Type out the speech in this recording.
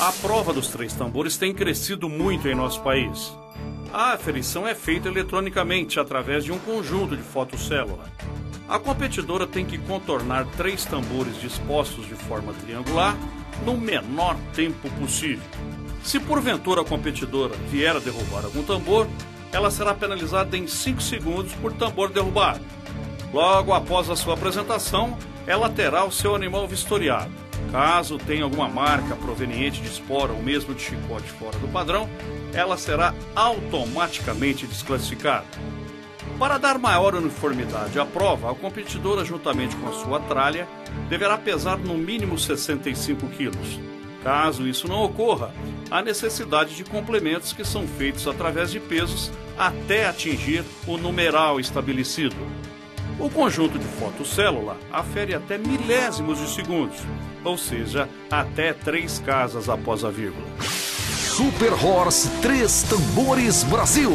A prova dos três tambores tem crescido muito em nosso país. A aferição é feita eletronicamente através de um conjunto de fotocélula. A competidora tem que contornar três tambores dispostos de forma triangular no menor tempo possível. Se porventura a competidora vier a derrubar algum tambor, ela será penalizada em 5 segundos por tambor derrubado. Logo após a sua apresentação, ela terá o seu animal vistoriado. Caso tenha alguma marca proveniente de espora ou mesmo de chicote fora do padrão, ela será automaticamente desclassificada. Para dar maior uniformidade à prova, a competidora, juntamente com a sua tralha, deverá pesar no mínimo 65 quilos. Caso isso não ocorra, há necessidade de complementos que são feitos através de pesos até atingir o numeral estabelecido. O conjunto de fotocélula afere até milésimos de segundos, ou seja, até três casas após a vírgula. Super Horse Três Tambores Brasil.